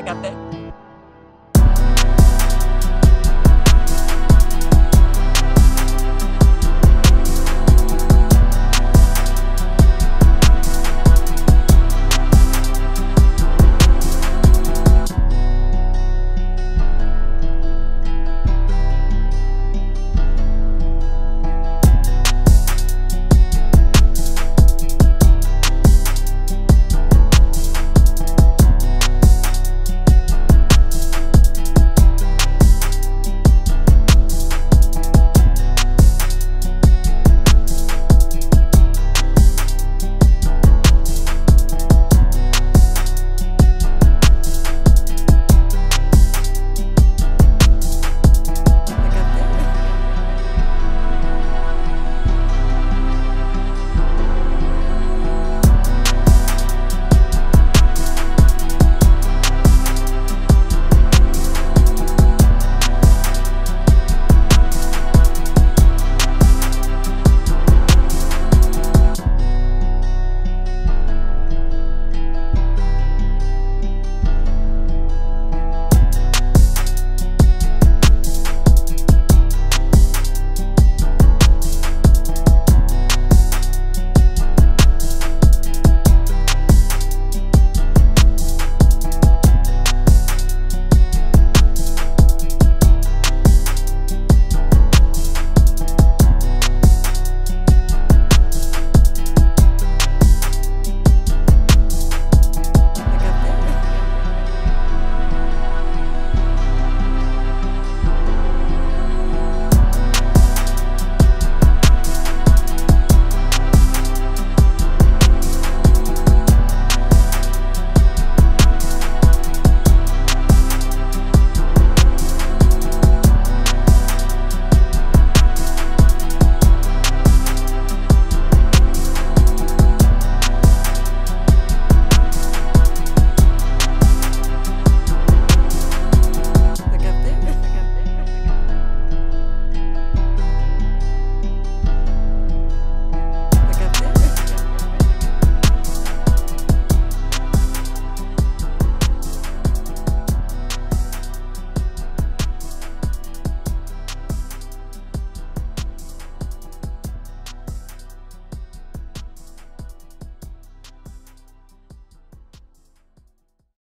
Acércate.